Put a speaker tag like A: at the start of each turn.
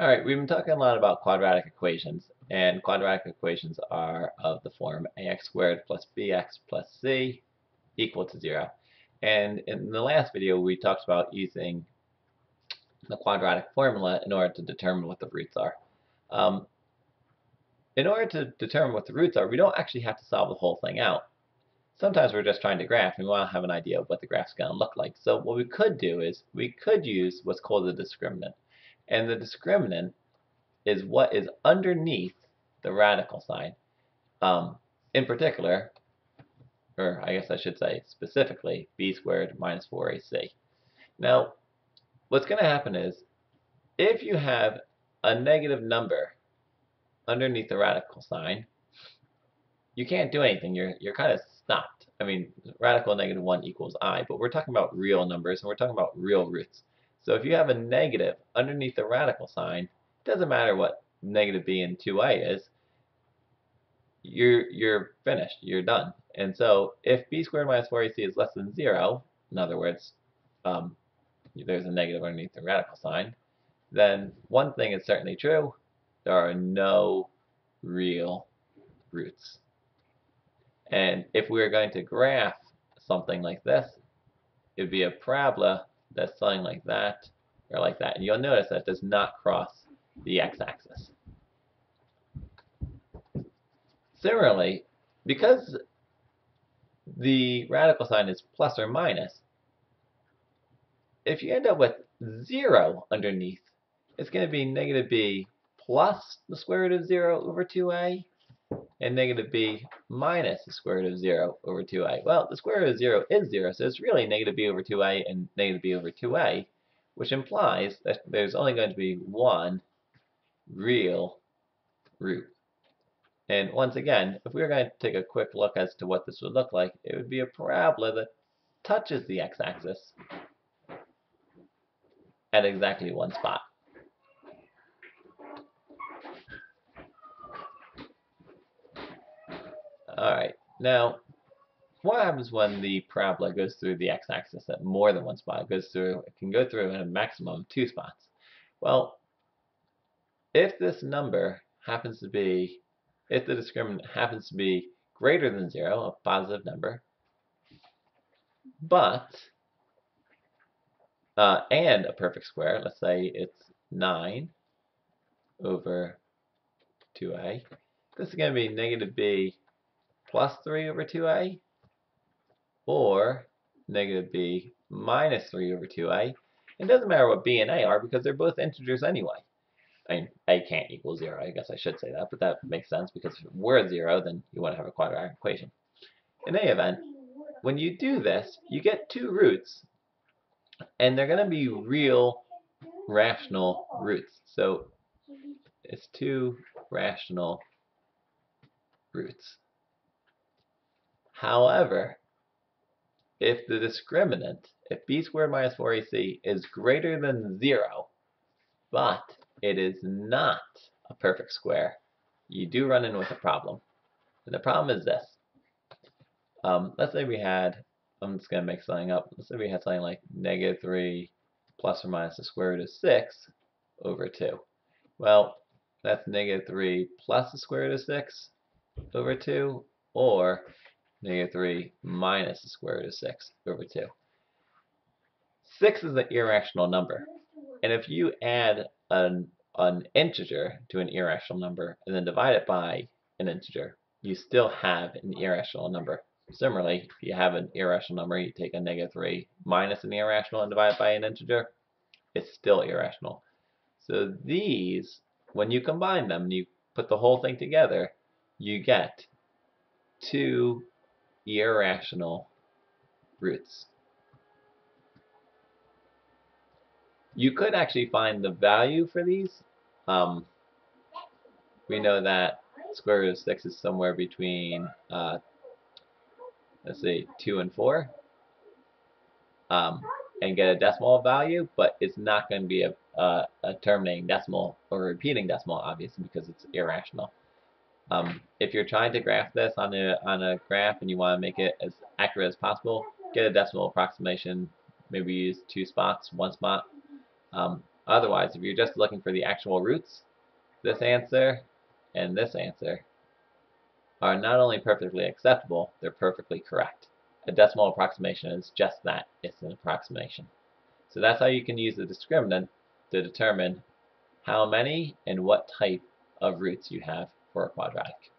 A: Alright, we've been talking a lot about quadratic equations, and quadratic equations are of the form ax squared plus bx plus c equal to 0. And in the last video, we talked about using the quadratic formula in order to determine what the roots are. Um, in order to determine what the roots are, we don't actually have to solve the whole thing out. Sometimes we're just trying to graph, and we want to have an idea of what the graph's going to look like. So what we could do is we could use what's called the discriminant. And the discriminant is what is underneath the radical sign. Um, in particular, or I guess I should say specifically, b squared minus 4ac. Now, what's going to happen is, if you have a negative number underneath the radical sign, you can't do anything. You're, you're kind of stopped. I mean, radical negative 1 equals i, but we're talking about real numbers, and we're talking about real roots. So if you have a negative underneath the radical sign, it doesn't matter what negative b and 2a is, you're, you're finished, you're done. And so if b squared minus 4ac is less than 0, in other words, um, there's a negative underneath the radical sign, then one thing is certainly true, there are no real roots. And if we were going to graph something like this, it would be a parabola that's something like that or like that. And you'll notice that does not cross the x-axis. Similarly, because the radical sign is plus or minus, if you end up with 0 underneath, it's going to be negative b plus the square root of 0 over 2a and negative b minus the square root of 0 over 2a. Well, the square root of 0 is 0, so it's really negative b over 2a and negative b over 2a, which implies that there's only going to be one real root. And once again, if we were going to take a quick look as to what this would look like, it would be a parabola that touches the x-axis at exactly one spot. Alright, now, what happens when the parabola goes through the x-axis at more than one spot? It goes through, it can go through at a maximum of two spots. Well, if this number happens to be, if the discriminant happens to be greater than zero, a positive number, but, uh, and a perfect square, let's say it's 9 over 2a, this is going to be negative b plus 3 over 2a or negative b minus 3 over 2a. It doesn't matter what b and a are because they're both integers anyway. I mean, a can't equal 0. I guess I should say that, but that makes sense because if it were 0, then you want to have a quadratic equation. In any event, when you do this, you get two roots, and they're going to be real rational roots. So it's two rational roots. However, if the discriminant, if b squared minus 4ac is greater than 0, but it is not a perfect square, you do run in with a problem. And the problem is this. Um, let's say we had, I'm just going to make something up, let's say we had something like negative 3 plus or minus the square root of 6 over 2. Well, that's negative 3 plus the square root of 6 over 2, or negative 3 minus the square root of 6 over 2. 6 is an irrational number. And if you add an, an integer to an irrational number and then divide it by an integer, you still have an irrational number. Similarly, if you have an irrational number, you take a negative 3 minus an irrational and divide it by an integer, it's still irrational. So these, when you combine them and you put the whole thing together, you get two irrational roots. You could actually find the value for these. Um, we know that square root of 6 is somewhere between, uh, let's say, 2 and 4. Um, and get a decimal value, but it's not going to be a, a, a terminating decimal or repeating decimal, obviously, because it's irrational. Um, if you're trying to graph this on a, on a graph and you want to make it as accurate as possible, get a decimal approximation. Maybe use two spots, one spot. Um, Otherwise, if you're just looking for the actual roots, this answer and this answer are not only perfectly acceptable, they're perfectly correct. A decimal approximation is just that, it's an approximation. So that's how you can use the discriminant to determine how many and what type of roots you have for a quadratic.